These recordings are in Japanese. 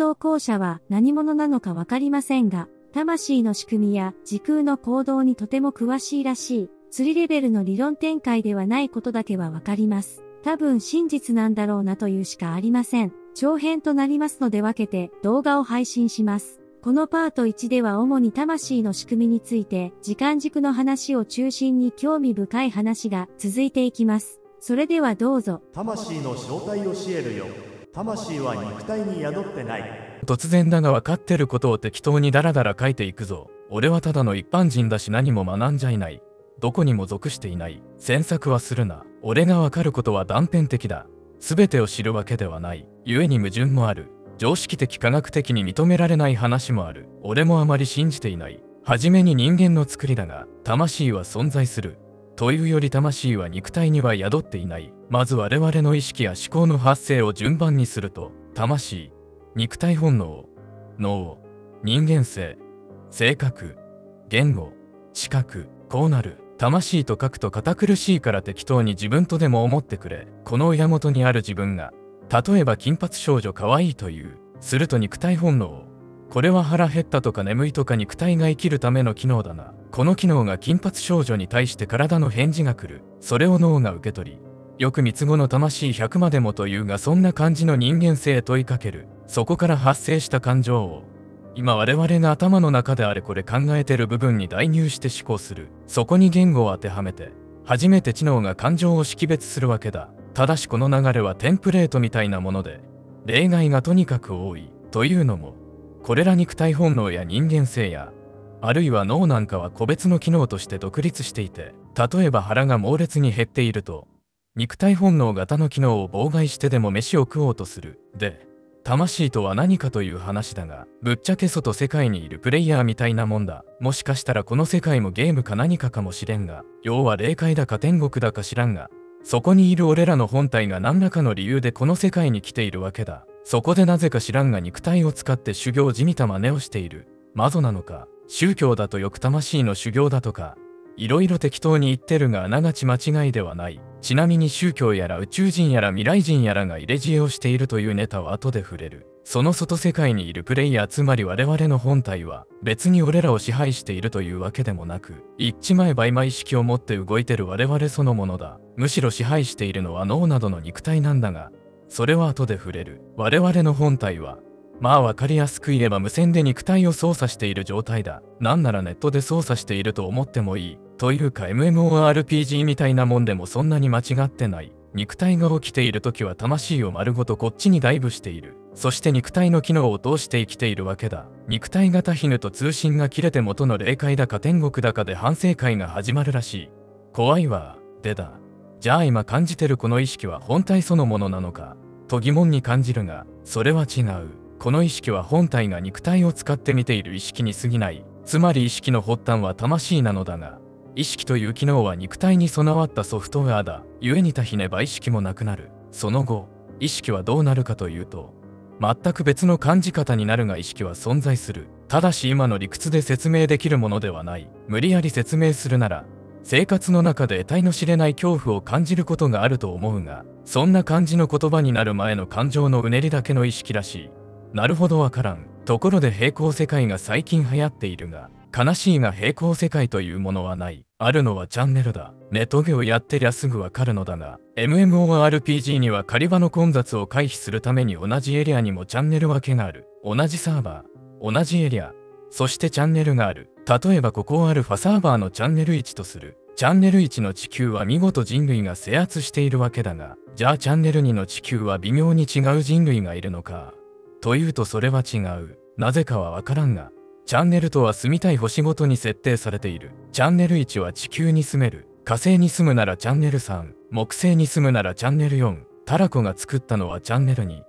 投稿者は何者なのかわかりませんが、魂の仕組みや時空の行動にとても詳しいらしい、釣りレベルの理論展開ではないことだけはわかります。多分真実なんだろうなというしかありません。長編となりますので分けて動画を配信します。このパート1では主に魂の仕組みについて時間軸の話を中心に興味深い話が続いていきます。それではどうぞ。魂の正体を教えるよ。魂は肉体に宿ってない。突然だが分かってることを適当にダラダラ書いていくぞ。俺はただの一般人だし何も学んじゃいない。どこにも属していない。詮索はするな。俺が分かることは断片的だ。全てを知るわけではない。故に矛盾もある。常識的科学的に認められない話もある。俺もあまり信じていない。はじめに人間の作りだが、魂は存在する。というより魂は肉体には宿っていない。まず我々の意識や思考の発生を順番にすると、魂、肉体本能、脳、人間性、性格、言語、知覚、こうなる。魂と書くと堅苦しいから適当に自分とでも思ってくれ。この親元にある自分が例えば金髪少女可愛いという。すると肉体本能。これは腹減ったとか眠いとか肉体が生きるための機能だな。この機能が金髪少女に対して体の返事が来る。それを脳が受け取り。よく三つ子の魂100までもというがそんな感じの人間性問いかける。そこから発生した感情を。今我々が頭の中であれこれ考えてる部分に代入して思考する。そこに言語を当てはめて、初めて知能が感情を識別するわけだ。ただしこの流れはテンプレートみたいなもので例外がとにかく多いというのもこれら肉体本能や人間性やあるいは脳なんかは個別の機能として独立していて例えば腹が猛烈に減っていると肉体本能型の機能を妨害してでも飯を食おうとするで魂とは何かという話だがぶっちゃけ外世界にいるプレイヤーみたいなもんだもしかしたらこの世界もゲームか何かかもしれんが要は霊界だか天国だか知らんがそこにいる俺らの本体が何らかの理由でこの世界に来ているわけだ。そこでなぜか知らんが肉体を使って修行じみた真似をしている。魔女なのか、宗教だとよく魂の修行だとか、いろいろ適当に言ってるがあながち間違いではない。ちなみに宗教やら宇宙人やら未来人やらが入れ知恵をしているというネタは後で触れる。その外世界にいるプレイヤーつまり我々の本体は別に俺らを支配しているというわけでもなく一致前売買意識を持って動いてる我々そのものだむしろ支配しているのは脳などの肉体なんだがそれは後で触れる我々の本体はまあ分かりやすく言えば無線で肉体を操作している状態だなんならネットで操作していると思ってもいいというか MMORPG みたいなもんでもそんなに間違ってない肉体が起きている時は魂を丸ごとこっちにダイブしている。そして肉体の機能を通して生きているわけだ。肉体型ヒヌと通信が切れて元の霊界だか天国だかで反省会が始まるらしい。怖いわ。でだ。じゃあ今感じてるこの意識は本体そのものなのかと疑問に感じるが、それは違う。この意識は本体が肉体を使って見ている意識に過ぎない。つまり意識の発端は魂なのだが、意識という機能は肉体に備わったソフトウェアだ。故に多ひねば意識もなくなる。その後、意識はどうなるかというと、全く別の感じ方になるが意識は存在する。ただし今の理屈で説明できるものではない。無理やり説明するなら、生活の中で得体の知れない恐怖を感じることがあると思うが、そんな感じの言葉になる前の感情のうねりだけの意識らしい。なるほどわからん。ところで平行世界が最近流行っているが、悲しいが平行世界というものはない。あるのはチャンネルだ。ネトゲをやってりゃすぐわかるのだが、MMORPG には狩り場の混雑を回避するために同じエリアにもチャンネル分けがある。同じサーバー、同じエリア、そしてチャンネルがある。例えばここをアルファサーバーのチャンネル1とする。チャンネル1の地球は見事人類が制圧しているわけだが、じゃあチャンネル2の地球は微妙に違う人類がいるのか。というとそれは違う。なぜかはわからんが、チャンネルとは住みたい星ごとに設定されている。チャンネル1は地球に住める。火星に住むならチャンネル3。木星に住むならチャンネル4。タラコが作ったのはチャンネル2。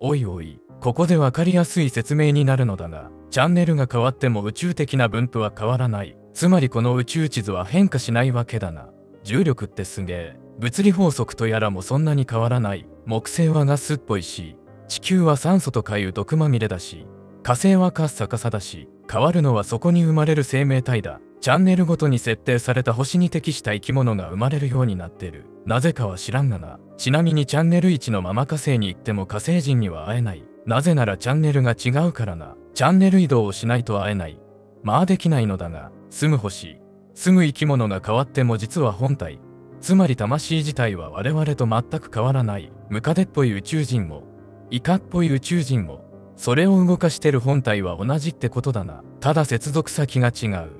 おいおい、ここでわかりやすい説明になるのだが、チャンネルが変わっても宇宙的な分布は変わらない。つまりこの宇宙地図は変化しないわけだな。重力ってすげえ。物理法則とやらもそんなに変わらない。木星はガスっぽいし、地球は酸素とかいう毒まみれだし、火星はカッサカサだし、変わるのはそこに生まれる生命体だ。チャンネルごとに設定された星に適した生き物が生まれるようになってる。なぜかは知らんがな。ちなみにチャンネル1のまま火星に行っても火星人には会えない。なぜならチャンネルが違うからな。チャンネル移動をしないと会えない。まあできないのだが、住む星、住む生き物が変わっても実は本体、つまり魂自体は我々と全く変わらない。ムカデっぽい宇宙人も、イカっぽい宇宙人も、それを動かしてる本体は同じってことだな。ただ接続先が違う。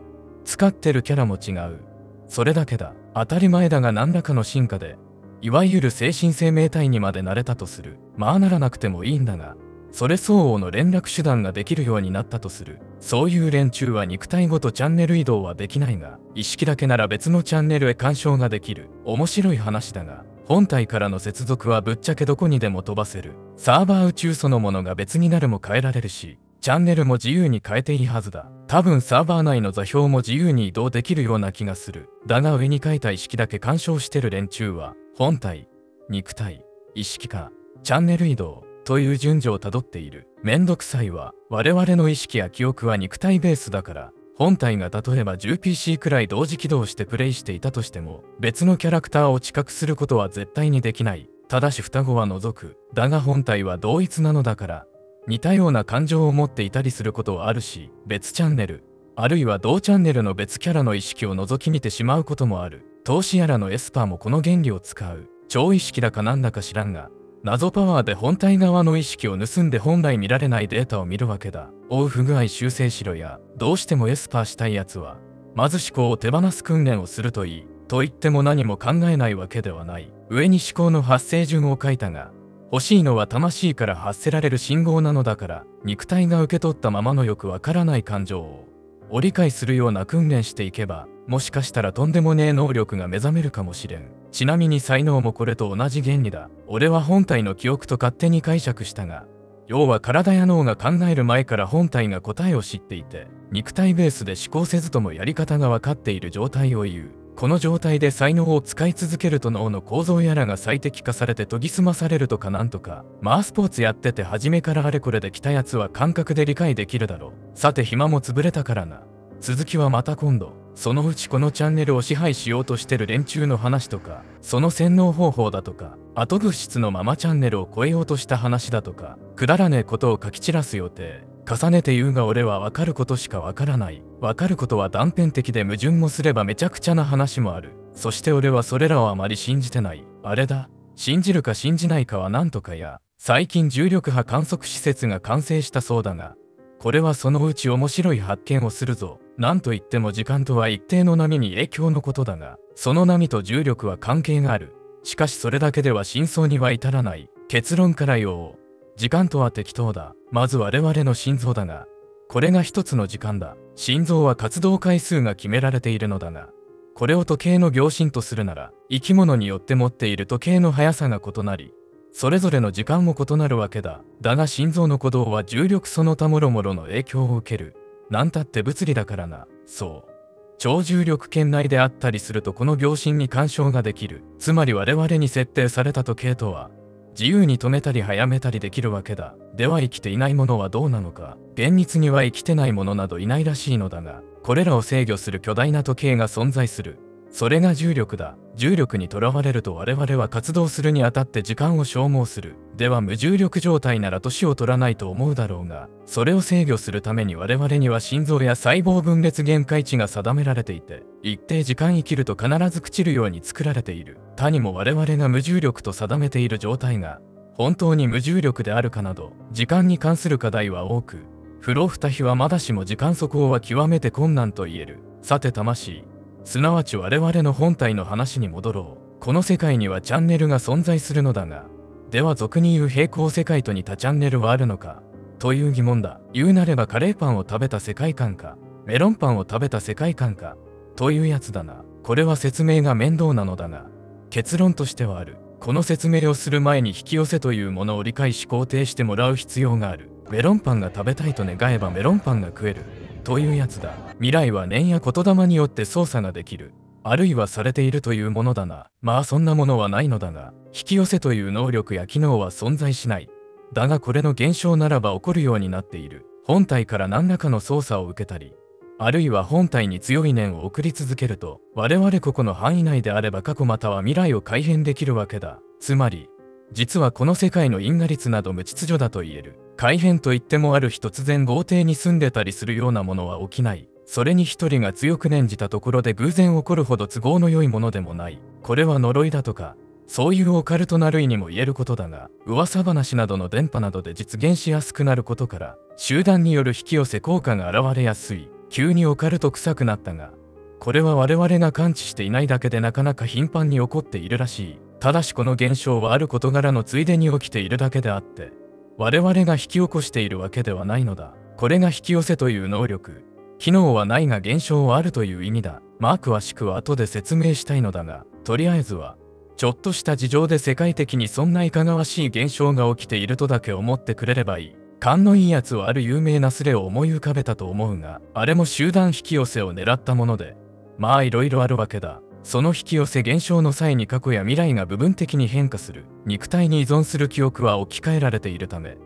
使ってるキャラも違う。それだけだ。当たり前だが何らかの進化で、いわゆる精神生命体にまでなれたとする。まあならなくてもいいんだが、それ相応の連絡手段ができるようになったとする。そういう連中は肉体ごとチャンネル移動はできないが、意識だけなら別のチャンネルへ干渉ができる。面白い話だが、本体からの接続はぶっちゃけどこにでも飛ばせる。サーバー宇宙そのものが別になるも変えられるし、チャンネルも自由に変えていいはずだ。多分サーバー内の座標も自由に移動できるような気がする。だが上に書いた意識だけ干渉してる連中は、本体、肉体、意識化、チャンネル移動、という順序をたどっている。めんどくさいは、我々の意識や記憶は肉体ベースだから、本体が例えば 10PC くらい同時起動してプレイしていたとしても、別のキャラクターを知覚することは絶対にできない。ただし双子は除く。だが本体は同一なのだから、似たような感情を持っていたりすることはあるし、別チャンネル、あるいは同チャンネルの別キャラの意識を覗き見てしまうこともある。投資やらのエスパーもこの原理を使う。超意識だかなんだか知らんが、謎パワーで本体側の意識を盗んで本来見られないデータを見るわけだ。追う不具合修正しろや、どうしてもエスパーしたい奴は、まず思考を手放す訓練をするといい。と言っても何も考えないわけではない。上に思考の発生順を書いたが、欲しいのは魂から発せられる信号なのだから、肉体が受け取ったままのよくわからない感情を、を理解するような訓練していけば、もしかしたらとんでもねえ能力が目覚めるかもしれん。ちなみに才能もこれと同じ原理だ。俺は本体の記憶と勝手に解釈したが、要は体や脳が考える前から本体が答えを知っていて、肉体ベースで思考せずともやり方が分かっている状態を言う。この状態で才能を使い続けると脳の構造やらが最適化されて研ぎ澄まされるとかなんとか。まあスポーツやってて初めからあれこれで来たやつは感覚で理解できるだろう。さて暇も潰れたからな。続きはまた今度。そのうちこのチャンネルを支配しようとしてる連中の話とか、その洗脳方法だとか、後物質のままチャンネルを超えようとした話だとか、くだらねえことを書き散らす予定。重ねて言うが俺は分かることしか分からない。分かることは断片的で矛盾もすればめちゃくちゃな話もある。そして俺はそれらをあまり信じてない。あれだ。信じるか信じないかは何とかや。最近重力波観測施設が完成したそうだが、これはそのうち面白い発見をするぞ。何と言っても時間とは一定の波に影響のことだが、その波と重力は関係がある。しかしそれだけでは真相には至らない。結論から言おう。時間とは適当だ。まず我々の心臓だが、これが一つの時間だ。心臓は活動回数が決められているのだが、これを時計の秒針とするなら、生き物によって持っている時計の速さが異なり、それぞれの時間も異なるわけだ。だが心臓の鼓動は重力その他もろもろの影響を受ける。なんたって物理だからな。そう。超重力圏内であったりするとこの秒針に干渉ができる。つまり我々に設定された時計とは、自由に止めたり早めたりできるわけだ。では生きていないものはどうなのか。厳密には生きてないものなどいないらしいのだが、これらを制御する巨大な時計が存在する。それが重力だ。重力にとらわれると我々は活動するにあたって時間を消耗する。では無重力状態なら年を取らないと思うだろうが、それを制御するために我々には心臓や細胞分裂限界値が定められていて、一定時間生きると必ず朽ちるように作られている。他にも我々が無重力と定めている状態が、本当に無重力であるかなど、時間に関する課題は多く、不老不比はまだしも時間速報は極めて困難と言える。さて魂、すなわち我々の本体の話に戻ろう。この世界にはチャンネルが存在するのだが、では俗に言う平行世界と似たチャンネルはあるのか？という疑問だ。言うなればカレーパンを食べた世界観か、メロンパンを食べた世界観か、というやつだな。これは説明が面倒なのだが、結論としてはある。この説明をする前に引き寄せというものを理解し肯定してもらう必要がある。メロンパンが食べたいと願えばメロンパンが食える。というやつだ。未来は念や言霊によって操作ができる。あるいはされているというものだな。まあそんなものはないのだが、引き寄せという能力や機能は存在しない。だがこれの現象ならば起こるようになっている。本体から何らかの操作を受けたり、あるいは本体に強い念を送り続けると、我々個々の範囲内であれば過去または未来を改変できるわけだ。つまり、実はこの世界の因果率など無秩序だと言える。改変といってもある日突然豪邸に住んでたりするようなものは起きない。それに一人が強く念じたところで偶然起こるほど都合の良いものでもない。これは呪いだとかそういうオカルトな類にも言えることだが噂話などの電波などで実現しやすくなることから集団による引き寄せ効果が現れやすい。急にオカルト臭くなったがこれは我々が感知していないだけでなかなか頻繁に起こっているらしい。ただしこの現象はある事柄のついでに起きているだけであって我々が引き起こしているわけではないのだ。これが引き寄せという能力。機能はないが現象はあるという意味だ。まあ詳しくは後で説明したいのだがとりあえずはちょっとした事情で世界的にそんないかがわしい現象が起きているとだけ思ってくれればいい。勘のいいやつはある有名なスレを思い浮かべたと思うがあれも集団引き寄せを狙ったものでまあいろいろあるわけだ。その引き寄せ現象の際に過去や未来が部分的に変化する肉体に依存する記憶は置き換えられているため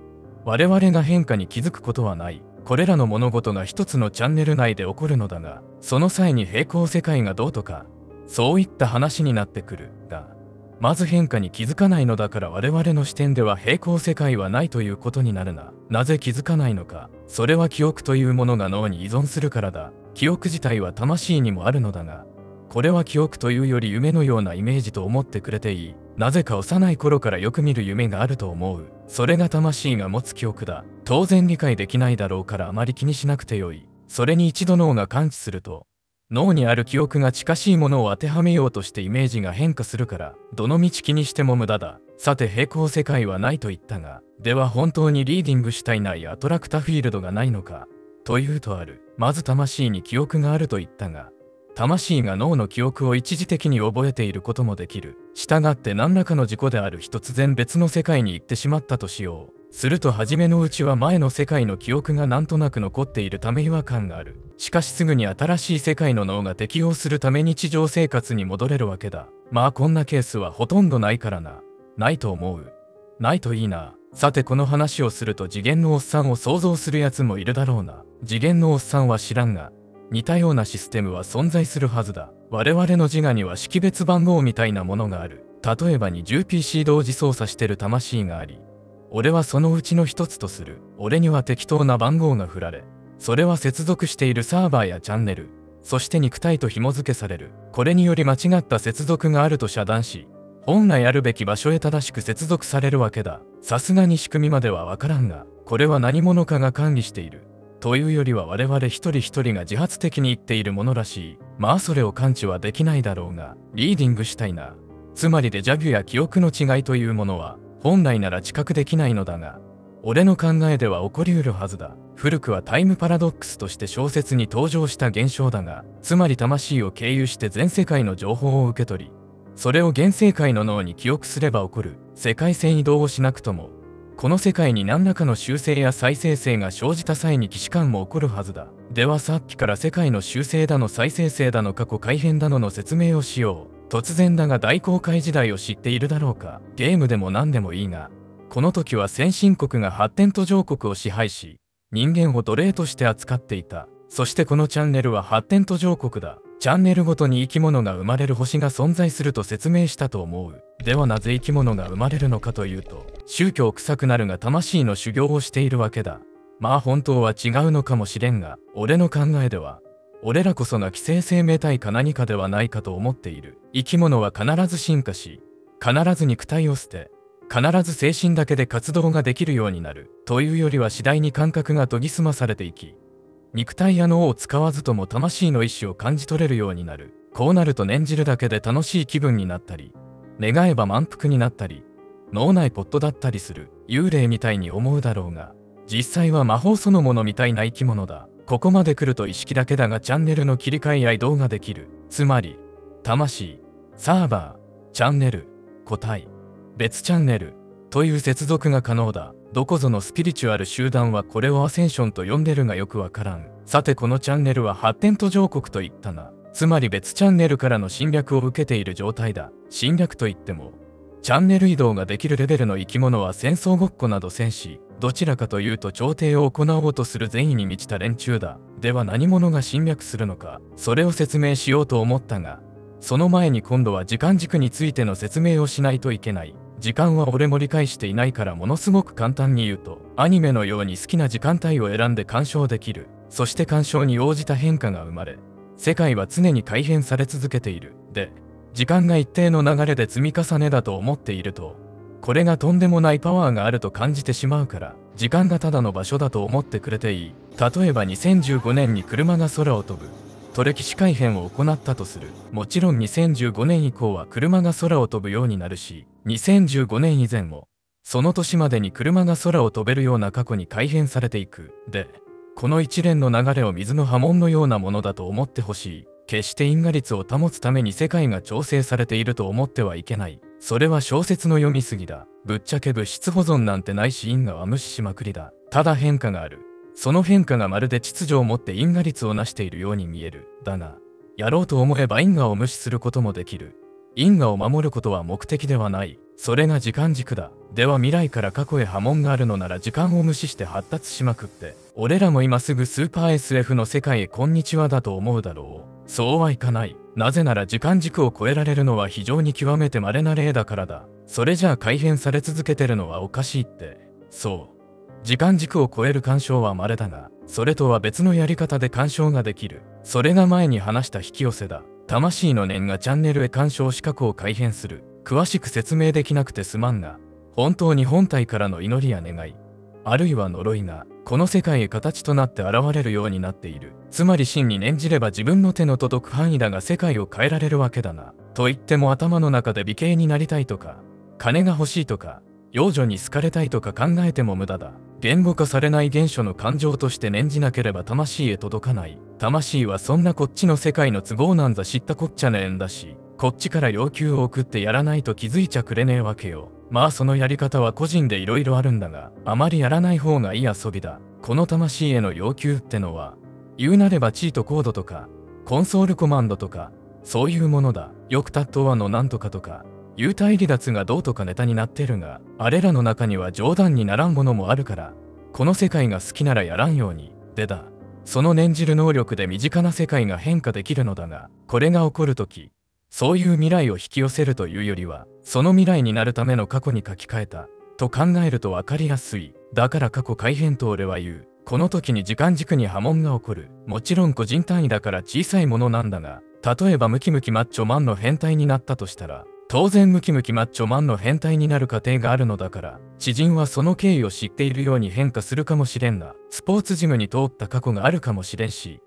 我々が変化に気づくことはないこれらの物事が一つのチャンネル内で起こるのだがその際に平行世界がどうとかそういった話になってくるがまず変化に気づかないのだから我々の視点では平行世界はないということになるな。なぜ気づかないのか。それは記憶というものが脳に依存するからだ。記憶自体は魂にもあるのだが、これは記憶というより夢のようなイメージと思ってくれていい。なぜか幼い頃からよく見る夢があると思う。それが魂が持つ記憶だ。当然理解できないだろうからあまり気にしなくてよい。それに一度脳が感知すると、脳にある記憶が近しいものを当てはめようとしてイメージが変化するからどの道気にしても無駄ださて平行世界はないと言ったがでは本当にリーディングしたいないアトラクタフィールドがないのかというとあるまず魂に記憶があると言ったが魂が脳の記憶を一時的に覚えていることもできる従って何らかの事故である日突然別の世界に行ってしまったとしようすると初めのうちは前の世界の記憶がなんとなく残っているため違和感がある。しかしすぐに新しい世界の脳が適応するため日常生活に戻れるわけだ。まあこんなケースはほとんどないからな。ないと思う。ないといいな。さてこの話をすると次元のおっさんを想像するやつもいるだろうな。次元のおっさんは知らんが、似たようなシステムは存在するはずだ。我々の自我には識別番号みたいなものがある。例えばに 10PC 同時操作してる魂があり、俺はそのうちの一つとする。俺には適当な番号が振られ、それは接続しているサーバーやチャンネル、そして肉体と紐付けされる。これにより間違った接続があると遮断し、本来あるべき場所へ正しく接続されるわけだ。さすがに仕組みまではわからんが、これは何者かが管理している。というよりは我々一人一人が自発的に言っているものらしい。まあそれを感知はできないだろうが、リーディングしたいな。つまりデジャビュや記憶の違いというものは、本来なら知覚できないのだが俺の考えでは起こりうるはずだ古くはタイムパラドックスとして小説に登場した現象だがつまり魂を経由して全世界の情報を受け取りそれを現世界の脳に記憶すれば起こる世界線移動をしなくともこの世界に何らかの修正や再生成が生じた際に既視感も起こるはずだ。ではさっきから世界の修正だの再生成だの過去改変だのの説明をしよう。突然だが大航海時代を知っているだろうか。ゲームでも何でもいいが。この時は先進国が発展途上国を支配し人間を奴隷として扱っていた。そしてこのチャンネルは発展途上国だ。チャンネルごとに生き物が生まれる星が存在すると説明したと思う。ではなぜ生き物が生まれるのかというと宗教臭くなるが魂の修行をしているわけだ。まあ本当は違うのかもしれんが俺の考えでは俺らこそが寄生生命体か何かではないかと思っている。生き物は必ず進化し必ず肉体を捨て必ず精神だけで活動ができるようになる。というよりは次第に感覚が研ぎ澄まされていき肉体や脳を使わずとも魂の意志を感じ取れるようになる。こうなると念じるだけで楽しい気分になったり願えば満腹になったり脳内ポットだったりする幽霊みたいに思うだろうが実際は魔法そのものみたいな生き物だ。ここまで来ると意識だけだがチャンネルの切り替えや移動ができる。つまり、魂、サーバー、チャンネル、個体、別チャンネル。という接続が可能だ。どこぞのスピリチュアル集団はこれをアセンションと呼んでるがよくわからん。さてこのチャンネルは発展途上国と言ったな。つまり別チャンネルからの侵略を受けている状態だ。侵略といっても、チャンネル移動ができるレベルの生き物は戦争ごっこなど戦士、どちらかというと朝廷を行おうとする善意に満ちた連中だ。では何者が侵略するのか、それを説明しようと思ったが、その前に今度は時間軸についての説明をしないといけない。時間は俺も理解していないからものすごく簡単に言うとアニメのように好きな時間帯を選んで鑑賞できる。そして鑑賞に応じた変化が生まれ世界は常に改変され続けている。で時間が一定の流れで積み重ねだと思っているとこれがとんでもないパワーがあると感じてしまうから時間がただの場所だと思ってくれていい。例えば2015年に車が空を飛ぶ。と歴史改変を行ったとする。もちろん2015年以降は車が空を飛ぶようになるし2015年以前もその年までに車が空を飛べるような過去に改変されていく。でこの一連の流れを水の波紋のようなものだと思ってほしい。決して因果率を保つために世界が調整されていると思ってはいけない。それは小説の読みすぎだ。ぶっちゃけ物質保存なんてないし因果は無視しまくりだ。ただ変化がある。その変化がまるで秩序をもって因果率を成しているように見える。だがやろうと思えば因果を無視することもできる。因果を守ることは目的ではない。それが時間軸だ。では未来から過去へ波紋があるのなら時間を無視して発達しまくって俺らも今すぐスーパー SF の世界へこんにちはだと思うだろう。そうはいかない。なぜなら時間軸を超えられるのは非常に極めて稀な例だからだ。それじゃあ改変され続けてるのはおかしいって。そう。時間軸を超える干渉は稀だがそれとは別のやり方で干渉ができる。それが前に話した引き寄せだ。魂の念がチャンネルへ干渉資格を改変する。詳しく説明できなくてすまんが本当に本体からの祈りや願いあるいは呪いがこの世界へ形となって現れるようになっている。つまり真に念じれば自分の手の届く範囲だが世界を変えられるわけだな。と言っても頭の中で美形になりたいとか金が欲しいとか幼女に好かれたいとか考えても無駄だ。言語化されない現象の感情として念じなければ魂へ届かない。魂はそんなこっちの世界の都合なんざ知ったこっちゃねえんだしこっちから要求を送ってやらないと気づいちゃくれねえわけよ。まあそのやり方は個人で色々あるんだがあまりやらない方がいい遊びだ。この魂への要求ってのは言うなればチートコードとかコンソールコマンドとかそういうものだ。よくタットワのなんとかとか。幽体離脱がどうとかネタになってるがあれらの中には冗談にならんものもあるからこの世界が好きならやらんようにでだその念じる能力で身近な世界が変化できるのだがこれが起こるときそういう未来を引き寄せるというよりはその未来になるための過去に書き換えたと考えると分かりやすい。だから過去改変と俺は言う。この時に時間軸に波紋が起こる。もちろん個人単位だから小さいものなんだが例えばムキムキマッチョマンの変態になったとしたら当然ムキムキマッチョマンの変態になる過程があるのだから知人はその経緯を知っているように変化するかもしれんなスポーツジムに通った過去があるかもしれんし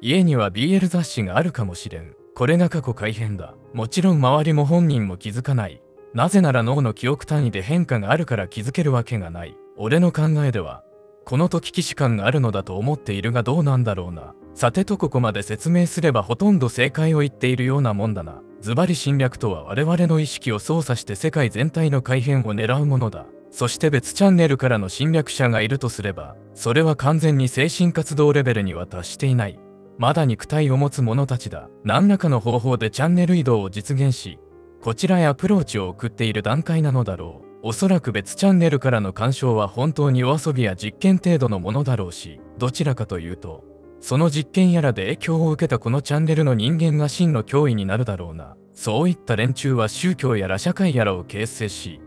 家には BL 雑誌があるかもしれん。これが過去改変だ。もちろん周りも本人も気づかない。なぜなら脳の記憶単位で変化があるから気づけるわけがない。俺の考えではこの時既視感があるのだと思っているがどうなんだろうな。さてとここまで説明すればほとんど正解を言っているようなもんだなズバリ侵略とは我々の意識を操作して世界全体の改変を狙うものだ。そして別チャンネルからの侵略者がいるとすれば、それは完全に精神活動レベルには達していない。まだ肉体を持つ者たちだ。何らかの方法でチャンネル移動を実現し、こちらへアプローチを送っている段階なのだろう。おそらく別チャンネルからの干渉は本当にお遊びや実験程度のものだろうし、どちらかというと、その実験やらで影響を受けたこのチャンネルの人間が真の脅威になるだろうな。そういった連中は宗教やら社会やらを形成し、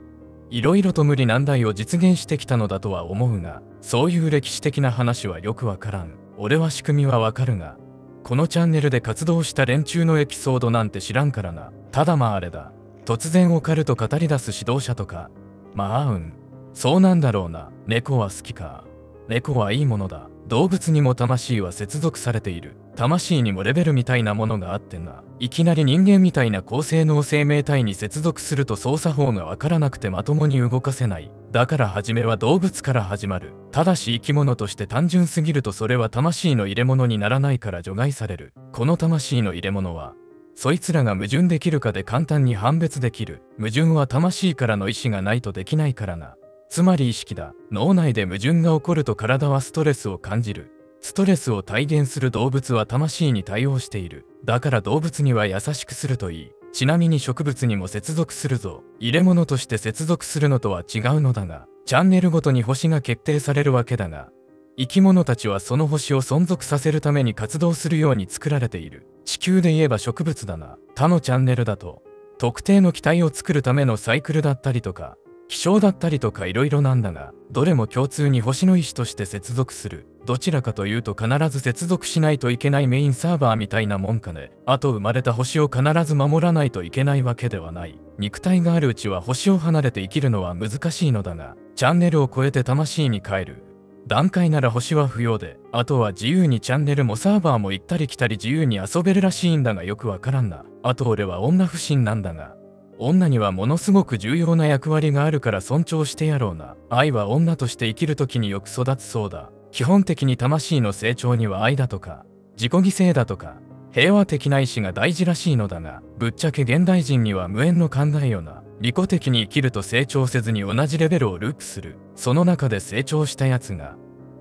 いろいろと無理難題を実現してきたのだとは思うが、そういう歴史的な話はよくわからん。俺は仕組みはわかるが、このチャンネルで活動した連中のエピソードなんて知らんからな。ただまああれだ。突然オカルト語り出す指導者とか、まあうん。そうなんだろうな。猫は好きか。猫はいいものだ。動物にも魂は接続されている。魂にもレベルみたいなものがあってな。いきなり人間みたいな高性能生命体に接続すると操作法がわからなくてまともに動かせない。だから初めは動物から始まる。ただし生き物として単純すぎるとそれは魂の入れ物にならないから除外される。この魂の入れ物は、そいつらが矛盾できるかで簡単に判別できる。矛盾は魂からの意志がないとできないからな。つまり意識だ。脳内で矛盾が起こると体はストレスを感じる。ストレスを体現する動物は魂に対応している。だから動物には優しくするといい。ちなみに植物にも接続するぞ。入れ物として接続するのとは違うのだが、チャンネルごとに星が決定されるわけだが、生き物たちはその星を存続させるために活動するように作られている。地球で言えば植物だな。他のチャンネルだと、特定の機体を作るためのサイクルだったりとか気象だったりとか色々なんだがどれも共通に星の意志として接続する。どちらかというと必ず接続しないといけないメインサーバーみたいなもんかね。あと生まれた星を必ず守らないといけないわけではない。肉体があるうちは星を離れて生きるのは難しいのだがチャンネルを超えて魂に帰る。段階なら星は不要であとは自由にチャンネルもサーバーも行ったり来たり自由に遊べるらしいんだがよくわからんな。あと俺は女不信なんだが女にはものすごく重要な役割があるから尊重してやろうな。愛は女として生きる時によく育つそうだ。基本的に魂の成長には愛だとか自己犠牲だとか平和的な意志が大事らしいのだがぶっちゃけ現代人には無縁の考えよな。利己的に生きると成長せずに同じレベルをループする。その中で成長したやつが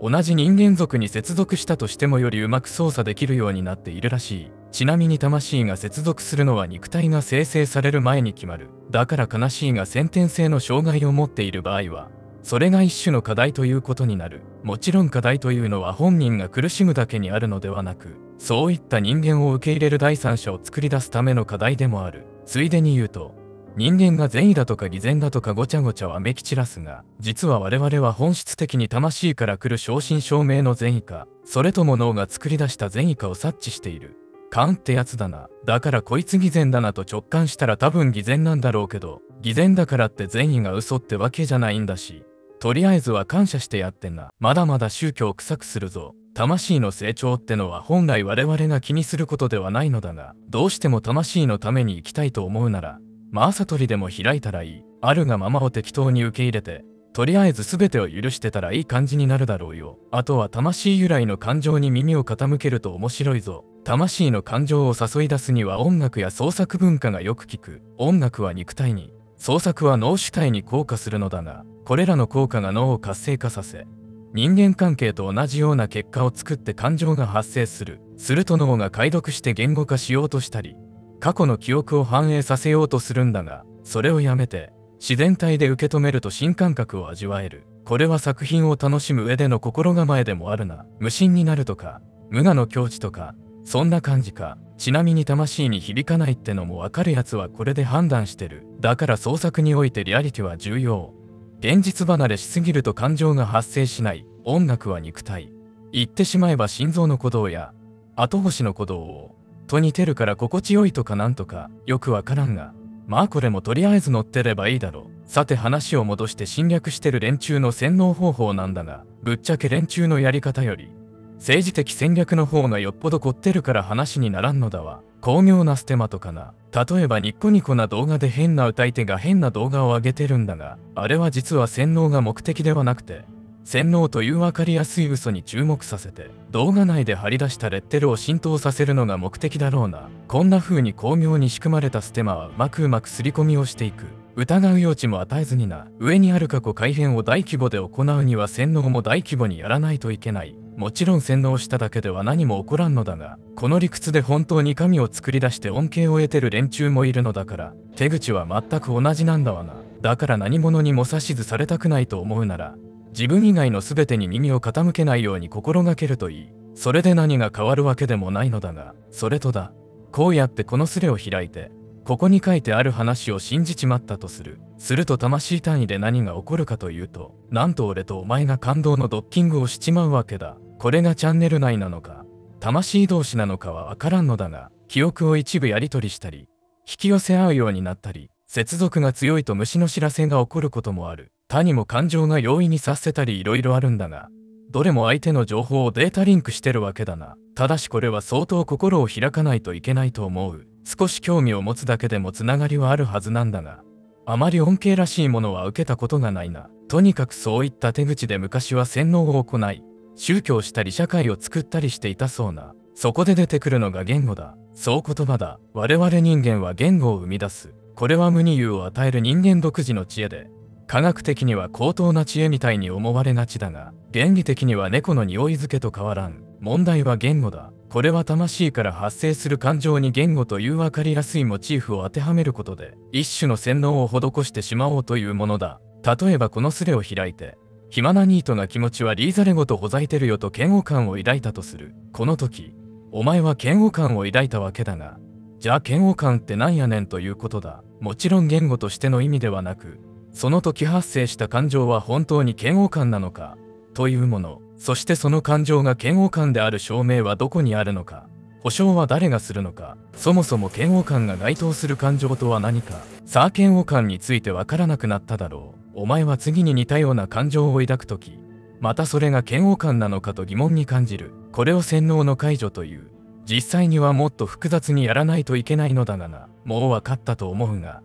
同じ人間族に接続したとしてもよりうまく操作できるようになっているらしい。ちなみに魂が接続するのは肉体が生成される前に決まる。だから悲しいが先天性の障害を持っている場合はそれが一種の課題ということになる。もちろん課題というのは本人が苦しむだけにあるのではなくそういった人間を受け入れる第三者を作り出すための課題でもある。ついでに言うと人間が善意だとか偽善だとかごちゃごちゃはめき散らすが実は我々は本質的に魂から来る正真正銘の善意かそれとも脳が作り出した善意かを察知している勘ってやつだなだからこいつ偽善だなと直感したら多分偽善なんだろうけど偽善だからって善意が嘘ってわけじゃないんだしとりあえずは感謝してやってな。まだまだ宗教を臭くするぞ。魂の成長ってのは本来我々が気にすることではないのだが、どうしても魂のために生きたいと思うなら、マーサトリでも開いたらいい。あるがままを適当に受け入れて、とりあえず全てを許してたらいい感じになるだろうよ。あとは魂由来の感情に耳を傾けると面白いぞ。魂の感情を誘い出すには音楽や創作文化がよく効く。音楽は肉体に、創作は脳主体に効果するのだが、これらの効果が脳を活性化させ、人間関係と同じような結果を作って感情が発生する。すると脳が解読して言語化しようとしたり、過去の記憶を反映させようとするんだが、それをやめて、自然体で受け止めると新感覚を味わえる。これは作品を楽しむ上での心構えでもあるな。無心になるとか、無我の境地とか、そんな感じか。ちなみに魂に響かないってのもわかるやつはこれで判断してる。だから創作においてリアリティは重要。現実離れしすぎると感情が発生しない音楽は肉体言ってしまえば心臓の鼓動や後星の鼓動をと似てるから心地よいとかなんとかよくわからんがまあこれもとりあえず乗ってればいいだろう。さて話を戻して侵略してる連中の洗脳方法なんだがぶっちゃけ連中のやり方より政治的戦略の方がよっぽど凝ってるから話にならんのだわ。巧妙なステマとかな。例えばニッコニコな動画で変な歌い手が変な動画を上げてるんだがあれは実は洗脳が目的ではなくて洗脳という分かりやすい嘘に注目させて動画内で張り出したレッテルを浸透させるのが目的だろうな。こんな風に巧妙に仕組まれたステマはうまくうまく刷り込みをしていく。疑う余地も与えずにな。上にある過去改変を大規模で行うには洗脳も大規模にやらないといけない。もちろん洗脳しただけでは何も起こらんのだがこの理屈で本当に神を作り出して恩恵を得てる連中もいるのだから手口は全く同じなんだわな。だから何者にも指図されたくないと思うなら自分以外の全てに耳を傾けないように心がけるといいそれで何が変わるわけでもないのだがそれとだこうやってこのスレを開いてここに書いてある話を信じちまったとする。すると魂単位で何が起こるかというと、なんと俺とお前が感動のドッキングをしちまうわけだ。これがチャンネル内なのか、魂同士なのかはわからんのだが、記憶を一部やり取りしたり、引き寄せ合うようになったり、接続が強いと虫の知らせが起こることもある。他にも感情が容易に察せたり色々あるんだが、どれも相手の情報をデータリンクしてるわけだな。ただしこれは相当心を開かないといけないと思う。少し興味を持つだけでもつながりはあるはずなんだが、あまり恩恵らしいものは受けたことがないな。とにかくそういった手口で昔は洗脳を行い、宗教したり社会を作ったりしていたそうな。そこで出てくるのが言語だ。そう言葉だ。我々人間は言語を生み出す。これは無二有を与える人間独自の知恵で、科学的には高等な知恵みたいに思われがちだが、原理的には猫の匂い付けと変わらん。問題は言語だ。これは魂から発生する感情に言語という分かりやすいモチーフを当てはめることで、一種の洗脳を施してしまおうというものだ。例えばこのスレを開いて、暇なニートが気持ちはリーザレゴとほざいてるよと嫌悪感を抱いたとする。この時、お前は嫌悪感を抱いたわけだが、じゃあ嫌悪感ってなんやねんということだもちろん言語としての意味ではなくその時発生した感情は本当に嫌悪感なのかというもの。そしてその感情が嫌悪感である証明はどこにあるのか保証は誰がするのかそもそも嫌悪感が該当する感情とは何かさあ嫌悪感についてわからなくなっただろう。お前は次に似たような感情を抱く時またそれが嫌悪感なのかと疑問に感じる。これを洗脳の解除という。実際にはもっと複雑にやらないといけないのだがなもう分かったと思うが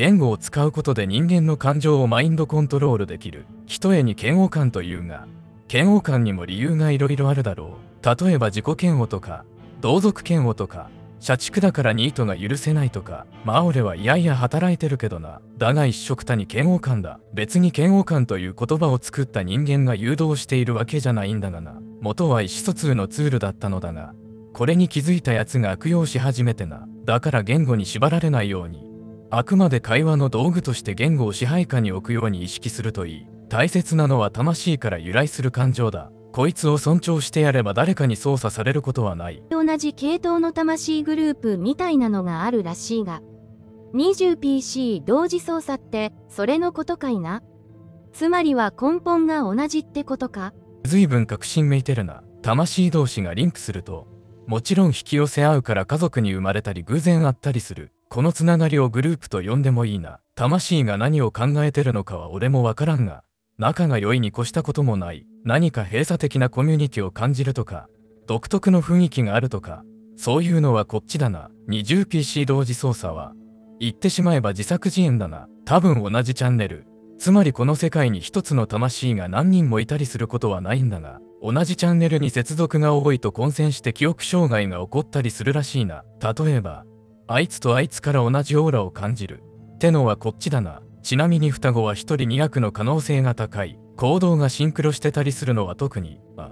言語を使うことで人間の感情をマインドコントロールできる。一重に嫌悪感というが嫌悪感にも理由がいろいろあるだろう。例えば自己嫌悪とか同族嫌悪とか社畜だからニートが許せないとかまあ俺はいやいや働いてるけどなだが一緒たに嫌悪感だ。別に嫌悪感という言葉を作った人間が誘導しているわけじゃないんだがな。元は意思疎通のツールだったのだがこれに気づいた奴が悪用し始めてな。だから言語に縛られないように。あくまで会話の道具として言語を支配下に置くように意識するといい大切なのは魂から由来する感情だ。こいつを尊重してやれば誰かに操作されることはない。同じ系統の魂グループみたいなのがあるらしいが。20PC 同時操作ってそれのことかいな？つまりは根本が同じってことか？随分確信めいてるな。魂同士がリンクすると、もちろん引き寄せ合うから家族に生まれたり偶然会ったりする。このつながりをグループと呼んでもいいな。魂が何を考えてるのかは俺もわからんが、仲が良いに越したこともない。何か閉鎖的なコミュニティを感じるとか。独特の雰囲気があるとか。そういうのはこっちだな。20PC 同時操作は。言ってしまえば自作自演だな。多分同じチャンネル。つまりこの世界に一つの魂が何人もいたりすることはないんだが。同じチャンネルに接続が多いと混戦して記憶障害が起こったりするらしいな。例えばあいつとあいつから同じオーラを感じる。てのはこっちだな。ちなみに双子は1人200の可能性が高い。行動がシンクロしてたりするのは特に。あ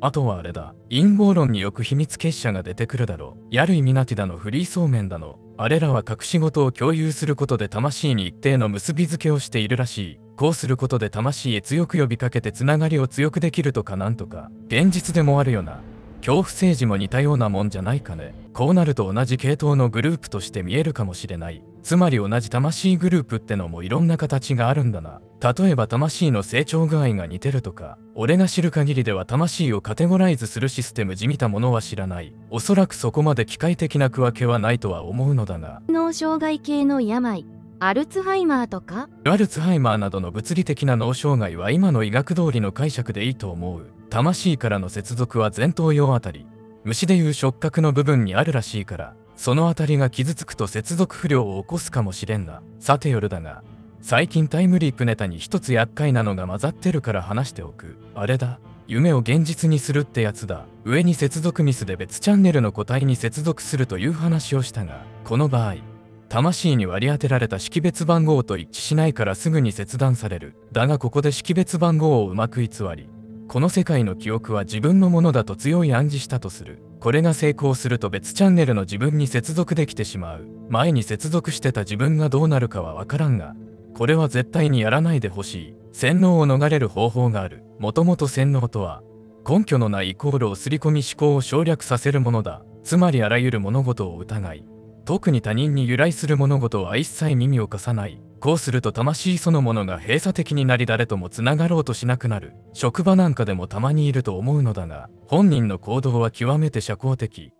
あとはあれだ。陰謀論によく秘密結社が出てくるだろう。やる意味なティだのフリーソーメンだの。あれらは隠し事を共有することで魂に一定の結びつけをしているらしい。こうすることで魂へ強く呼びかけてつながりを強くできるとかなんとか。現実でもあるよな。恐怖政治も似たようなもんじゃないかね。こうなると同じ系統のグループとして見えるかもしれない。つまり同じ魂グループってのもいろんな形があるんだな。例えば魂の成長具合が似てるとか。俺が知る限りでは魂をカテゴライズするシステム地味たものは知らない。おそらくそこまで機械的な区分けはないとは思うのだが。脳障害系の病。アルツハイマーとか？アルツハイマーなどの物理的な脳障害は今の医学通りの解釈でいいと思う魂からの接続は前頭葉あたり虫でいう触覚の部分にあるらしいからそのあたりが傷つくと接続不良を起こすかもしれんな。さて夜だが最近タイムリープネタに一つ厄介なのが混ざってるから話しておく。あれだ。夢を現実にするってやつだ。上に接続ミスで別チャンネルの個体に接続するという話をしたがこの場合魂に割り当てられた識別番号と一致しないからすぐに切断される。だがここで識別番号をうまく偽りこの世界の記憶は自分のものだと強い暗示したとする。これが成功すると別チャンネルの自分に接続できてしまう。前に接続してた自分がどうなるかはわからんがこれは絶対にやらないでほしい。洗脳を逃れる方法がある。もともと洗脳とは根拠のないイコールを刷り込み思考を省略させるものだ。つまりあらゆる物事を疑い特に他人に由来する物事は一切耳を貸さない。こうすると魂そのものが閉鎖的になり誰ともつながろうとしなくなる。職場なんかでもたまにいると思うのだが本人の行動は極めて社交的。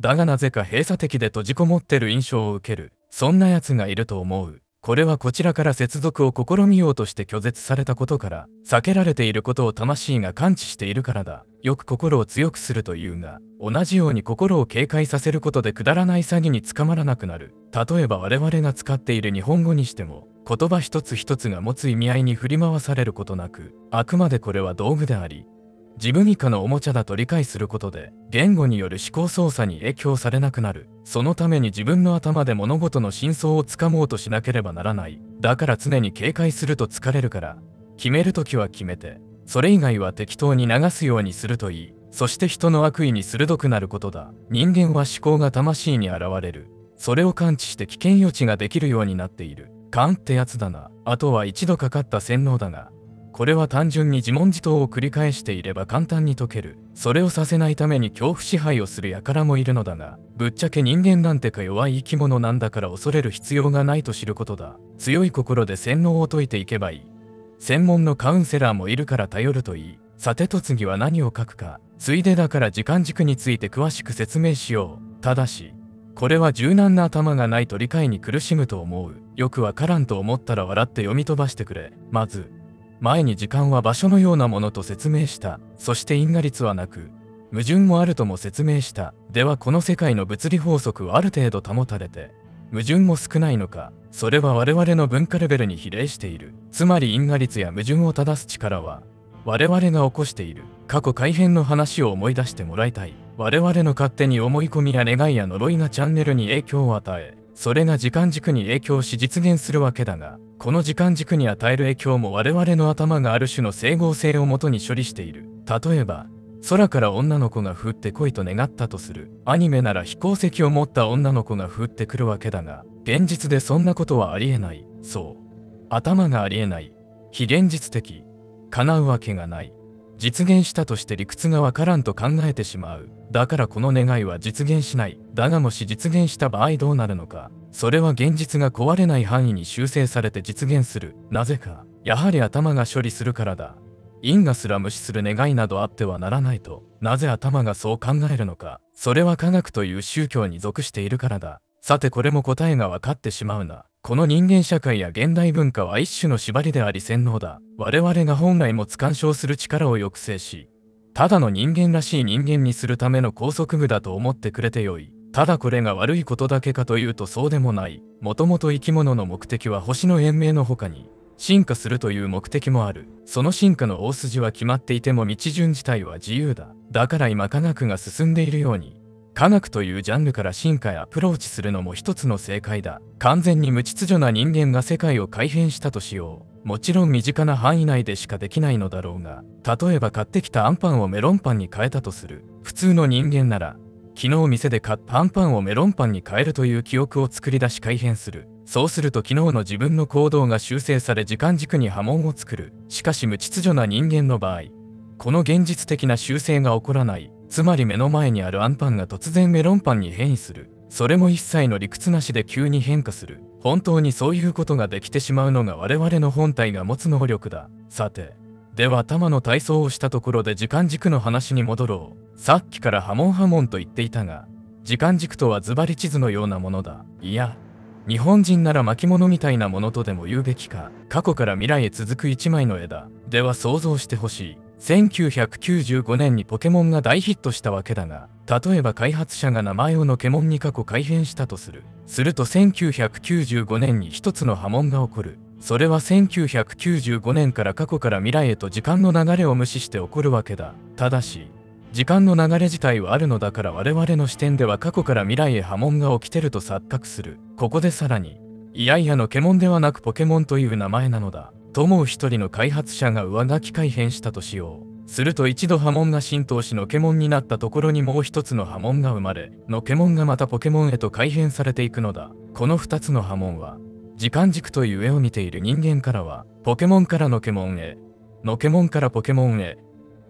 だがなぜか閉鎖的で閉じこもってる印象を受ける。そんな奴がいると思う。これはこちらから接続を試みようとして拒絶されたことから避けられていることを魂が感知しているからだ。よく心を強くするというが同じように心を警戒させることでくだらない詐欺に捕まらなくなる。例えば我々が使っている日本語にしても言葉一つ一つが持つ意味合いに振り回されることなくあくまでこれは道具であり自分以下のおもちゃだと理解することで言語による思考操作に影響されなくなる。そのために自分の頭で物事の真相をつかもうとしなければならない。だから常に警戒すると疲れるから決めるときは決めてそれ以外は適当に流すようにするといい。そして人の悪意に鋭くなることだ。人間は思考が魂に現れる。それを感知して危険予知ができるようになっている。勘ってやつだな。あとは一度かかった洗脳だが。これは単純に自問自答を繰り返していれば簡単に解ける。それをさせないために恐怖支配をする輩もいるのだが。ぶっちゃけ人間なんてか弱い生き物なんだから恐れる必要がないと知ることだ。強い心で洗脳を解いていけばいい。専門のカウンセラーもいるから頼るといい。さてと次は何を書くか。ついでだから時間軸について詳しく説明しよう。ただしこれは柔軟な頭がないと理解に苦しむと思う。よくわからんと思ったら笑って読み飛ばしてくれ。まず前に時間は場所のようなものと説明した。そして因果率はなく矛盾もあるとも説明した。ではこの世界の物理法則はある程度保たれて矛盾も少ないのか。それは我々の文化レベルに比例している。つまり因果率や矛盾を正す力は我々が起こしている。過去改変の話を思い出してもらいたい。我々の勝手に思い込みや願いや呪いがチャンネルに影響を与えそれが時間軸に影響し実現するわけだがこの時間軸に与える影響も我々の頭がある種の整合性をもとに処理している。例えば空から女の子が降ってこいと願ったとする。アニメなら飛行石を持った女の子が降ってくるわけだが現実でそんなことはありえない。そう。頭がありえない。非現実的。叶うわけがない。実現したとして理屈がわからんと考えてしまう。だからこの願いは実現しない。だがもし実現した場合どうなるのか。それは現実が壊れない範囲に修正されて実現する。なぜか。やはり頭が処理するからだ。因果すら無視する願いなどあってはならないと。なぜ頭がそう考えるのか。それは科学という宗教に属しているからだ。さてこれも答えが分かってしまうなこの人間社会や現代文化は一種の縛りであり洗脳だ我々が本来持つ干渉する力を抑制しただの人間らしい人間にするための拘束具だと思ってくれてよい。ただこれが悪いことだけかというとそうでもない。もともと生き物の目的は星の延命の他に、進化するという目的もある。その進化の大筋は決まっていても道順自体は自由だ。だから今科学が進んでいるように、科学というジャンルから進化へアプローチするのも一つの正解だ。完全に無秩序な人間が世界を改変したとしよう。もちろん身近な範囲内でしかできないのだろうが例えば買ってきたアンパンをメロンパンに変えたとする普通の人間なら昨日店で買ったアンパンをメロンパンに変えるという記憶を作り出し改変するそうすると昨日の自分の行動が修正され時間軸に波紋を作るしかし無秩序な人間の場合この現実的な修正が起こらないつまり目の前にあるアンパンが突然メロンパンに変異する。それも一切の理屈なしで急に変化する。本当にそういうことができてしまうのが我々の本体が持つ能力だ。さてでは頭の体操をしたところで時間軸の話に戻ろう。さっきから波紋波紋と言っていたが時間軸とはズバリ地図のようなものだ。いや日本人なら巻物みたいなものとでも言うべきか。過去から未来へ続く一枚の枝では想像してほしい。1995年にポケモンが大ヒットしたわけだが例えば開発者が名前をのケモンに過去改変したとする。すると1995年に一つの波紋が起こる。それは1995年から過去から未来へと時間の流れを無視して起こるわけだ。ただし時間の流れ自体はあるのだから我々の視点では過去から未来へ波紋が起きてると錯覚する。ここでさらにいやいやのケモンではなくポケモンという名前なのだ。と思う一人の開発者が上書き改変したとしよう。すると一度波紋が浸透しのケモンになったところにもう一つの波紋が生まれのケモンがまたポケモンへと改変されていくのだ。この二つの波紋は時間軸という絵を見ている人間からはポケモンからのケモンへ。のケモンからポケモンへ。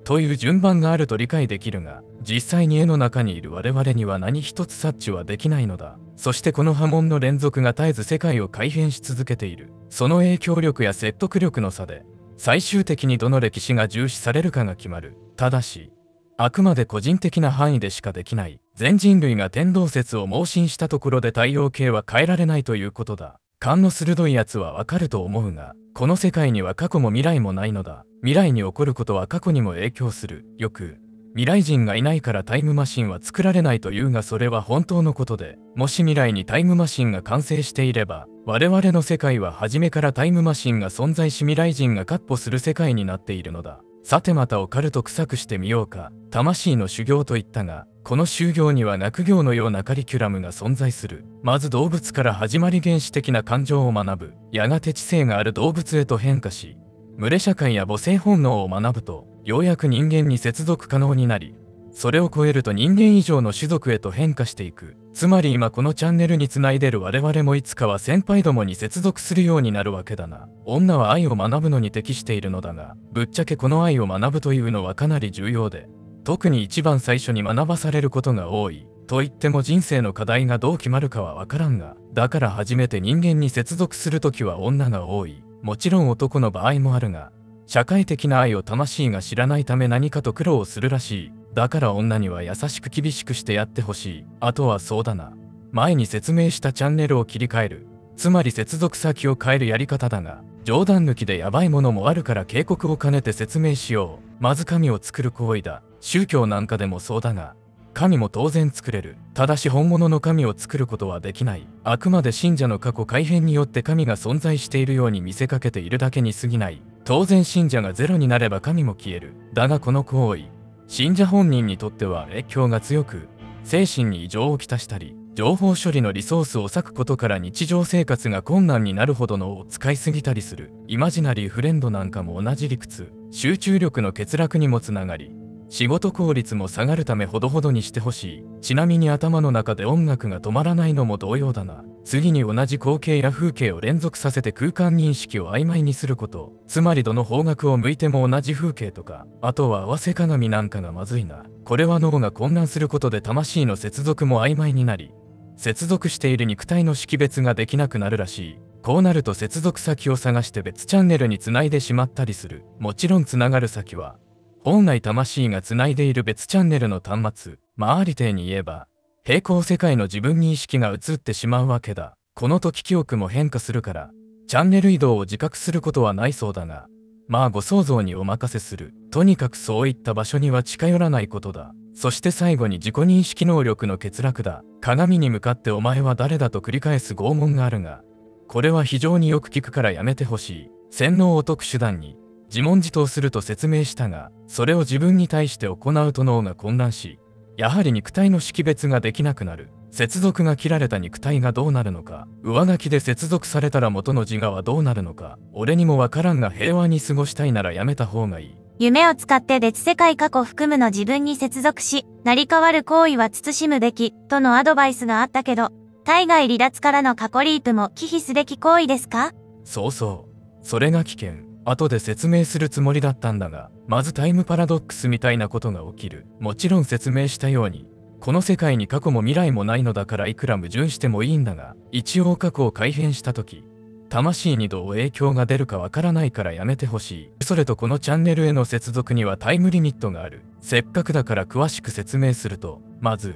という順番があると理解できるが実際に絵の中にいる我々には何一つ察知はできないのだ。そしてこの波紋の連続が絶えず世界を改変し続けている。その影響力や説得力の差で最終的にどの歴史が重視されるかが決まる。ただしあくまで個人的な範囲でしかできない。全人類が天動説を盲信したところで太陽系は変えられないということだ。勘の鋭いやつはわかると思うがこの世界には過去も未来もないのだ。未来に起こることは過去にも影響する。よく未来人がいないからタイムマシンは作られないというがそれは本当のことでもし未来にタイムマシンが完成していれば我々の世界は初めからタイムマシンが存在し未来人が闊歩する世界になっているのだ。さてまたオカルト臭くしてみようか。魂の修行と言ったがこの修行には学業のようなカリキュラムが存在する。まず動物から始まり原始的な感情を学ぶ。やがて知性がある動物へと変化し群れ社会や母性本能を学ぶとようやく人間に接続可能になりそれを超えると人間以上の種族へと変化していく。つまり今このチャンネルにつないでる我々もいつかは先輩どもに接続するようになるわけだな。女は愛を学ぶのに適しているのだがぶっちゃけこの愛を学ぶというのはかなり重要で特に一番最初に学ばされることが多い。と言っても人生の課題がどう決まるかはわからんがだから初めて人間に接続するときは女が多い。もちろん男の場合もあるが社会的な愛を魂が知らないため何かと苦労をするらしい。だから女には優しく厳しくしてやってほしい。あとはそうだな。前に説明したチャンネルを切り替える。つまり接続先を変えるやり方だが冗談抜きでヤバいものもあるから警告を兼ねて説明しよう。まず神を作る行為だ。宗教なんかでもそうだが神も当然作れる。ただし本物の神を作ることはできない。あくまで信者の過去改変によって神が存在しているように見せかけているだけに過ぎない。当然信者がゼロになれば神も消えるだがこの行為信者本人にとっては影響が強く精神に異常をきたしたり情報処理のリソースを割くことから日常生活が困難になるほどのを使いすぎたりする。イマジナリーフレンドなんかも同じ理屈。集中力の欠落にもつながり。仕事効率も下がるためほどほどにしてほしい。ちなみに頭の中で音楽が止まらないのも同様だな。次に同じ光景や風景を連続させて空間認識を曖昧にすること。つまりどの方角を向いても同じ風景とか。あとは合わせ鏡なんかがまずいな。これは脳が混乱することで魂の接続も曖昧になり接続している肉体の識別ができなくなるらしい。こうなると接続先を探して別チャンネルにつないでしまったりする。もちろんつながる先は本来魂がつないでいる別チャンネルの端末、周り体に言えば、平行世界の自分に意識が移ってしまうわけだ。この時記憶も変化するから、チャンネル移動を自覚することはないそうだが、まあご想像にお任せする。とにかくそういった場所には近寄らないことだ。そして最後に自己認識能力の欠落だ。鏡に向かってお前は誰だと繰り返す拷問があるが、これは非常によく聞くからやめてほしい。洗脳を解く手段に自問自答すると説明したがそれを自分に対して行うと脳が混乱しやはり肉体の識別ができなくなる。接続が切られた肉体がどうなるのか上書きで接続されたら元の自我はどうなるのか俺にもわからんが平和に過ごしたいならやめた方がいい。夢を使って別世界過去含むの自分に接続し、成り代わる行為は慎むべき、とのアドバイスがあったけど、海外離脱からの過去リープも忌避すべき行為ですか？そうそう。それが危険後で説明するつもりだったんだがまずタイムパラドックスみたいなことが起きる。もちろん説明したようにこの世界に過去も未来もないのだからいくら矛盾してもいいんだが一応過去を改変した時魂にどう影響が出るかわからないからやめてほしい。それとこのチャンネルへの接続にはタイムリミットがある。せっかくだから詳しく説明するとまず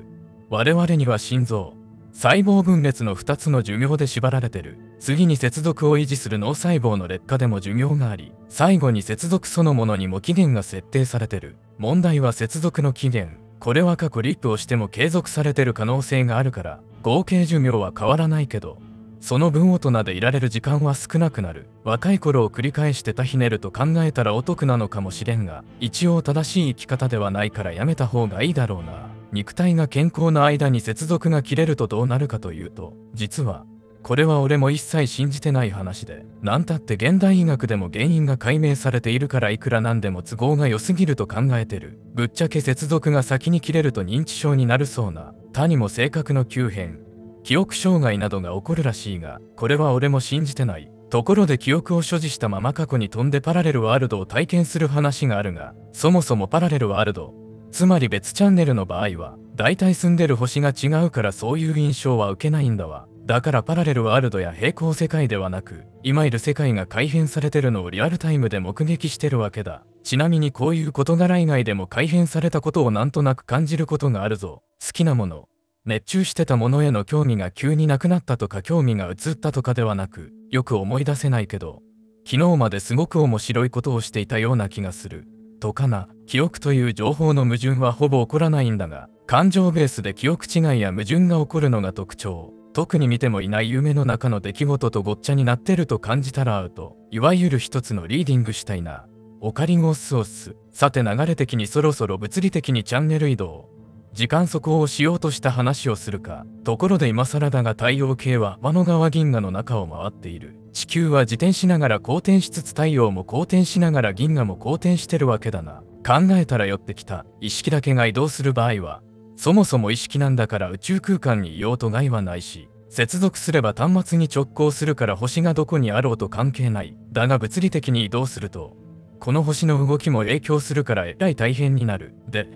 我々には心臓細胞分裂の2つの寿命で縛られてる。次に接続を維持する脳細胞の劣化でも寿命があり最後に接続そのものにも期限が設定されてる。問題は接続の期限これは過去リップをしても継続されてる可能性があるから合計寿命は変わらないけどその分大人でいられる時間は少なくなる。若い頃を繰り返してたひねると考えたらお得なのかもしれんが一応正しい生き方ではないからやめた方がいいだろうな。肉体が健康な間に接続が切れるとどうなるかというと実はこれは俺も一切信じてない話で何たって現代医学でも原因が解明されているからいくらなんでも都合が良すぎると考えてる。ぶっちゃけ接続が先に切れると認知症になるそうな他にも性格の急変。記憶障害などが起こるらしいがこれは俺も信じてない。ところで記憶を所持したまま過去に飛んでパラレルワールドを体験する話があるがそもそもパラレルワールドつまり別チャンネルの場合は大体住んでる星が違うからそういう印象は受けないんだわ。だからパラレルワールドや平行世界ではなく今いる世界が改変されてるのをリアルタイムで目撃してるわけだ。ちなみにこういう事柄以外でも改変されたことをなんとなく感じることがあるぞ。好きなもの。熱中してたものへの興味が急になくなったとか興味が移ったとかではなくよく思い出せないけど昨日まですごく面白いことをしていたような気がする。とかな。記憶という情報の矛盾はほぼ起こらないんだが感情ベースで記憶違いや矛盾が起こるのが特徴。特に見てもいない夢の中の出来事とごっちゃになってると感じたらアウトいわゆる一つのリーディングしたいな。オカリゴスオス。さて流れ的にそろそろ物理的にチャンネル移動。時間速報をしようとした話をするかところで今更だが太陽系は天の川銀河の中を回っている。地球は自転しながら公転しつつ太陽も公転しながら銀河も公転してるわけだな。考えたら寄ってきた。意識だけが移動する場合はそもそも意識なんだから宇宙空間に用途外はないし接続すれば端末に直行するから星がどこにあろうと関係ない。だが物理的に移動するとこの星の動きも影響するからえらい大変になる。で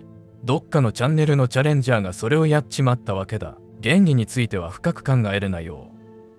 どっかのチャンネルのチャレンジャーがそれをやっちまったわけだ。原理については深く考えれないよ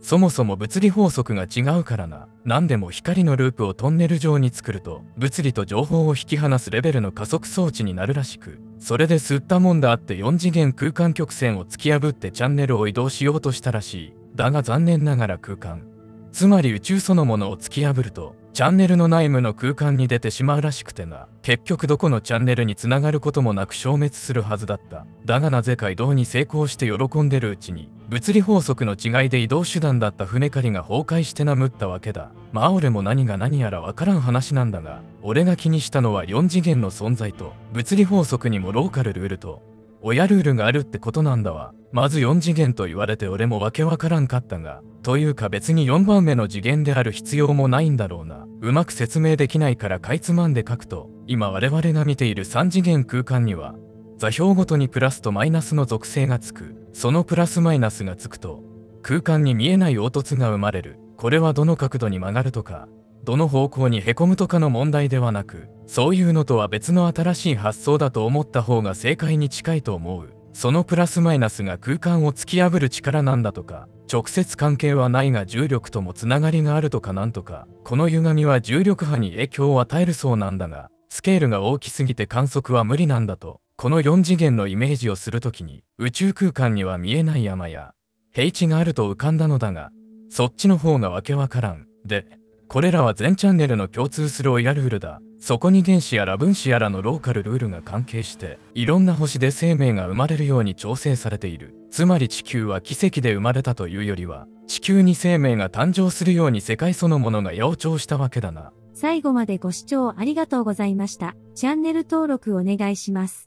そもそも物理法則が違うからな。何でも光のループをトンネル状に作ると、物理と情報を引き離すレベルの加速装置になるらしく、それで吸ったもんだって4次元空間曲線を突き破ってチャンネルを移動しようとしたらしい。だが残念ながら空間、つまり宇宙そのものを突き破ると、チャンネルの内部の空間に出てしまうらしくてな。結局どこのチャンネルにつながることもなく消滅するはずだった。だがなぜか移動に成功して喜んでるうちに、物理法則の違いで移動手段だった船狩りが崩壊して眠ったわけだ。まあ俺も何が何やらわからん話なんだが、俺が気にしたのは4次元の存在と、物理法則にもローカルルールと、親ルールがあるってことなんだわ。まず4次元と言われて俺もわけわからんかったが、というか別に4番目の次元である必要もないんだろうな。うまく説明できないからかいつまんで書くと、今我々が見ている3次元空間には、座標ごとにプラスとマイナスの属性がつく。そのプラスマイナスがつくと、空間に見えない凹凸が生まれる。これはどの角度に曲がるとか、どの方向にへこむとかの問題ではなく、そういうのとは別の新しい発想だと思った方が正解に近いと思う。そのプラスマイナスが空間を突き破る力なんだとか、直接関係はないが重力ともつながりがあるとかなんとか、この歪みは重力波に影響を与えるそうなんだが、スケールが大きすぎて観測は無理なんだと、この4次元のイメージをするときに、宇宙空間には見えない山や、平地があると浮かんだのだが、そっちの方がわけわからん。で、これらは全チャンネルの共通する親ルールだ。そこに原子やら分子やらのローカルルールが関係して、いろんな星で生命が生まれるように調整されている。つまり地球は奇跡で生まれたというよりは、地球に生命が誕生するように世界そのものが八百長したわけだな。最後までご視聴ありがとうございました。チャンネル登録お願いします。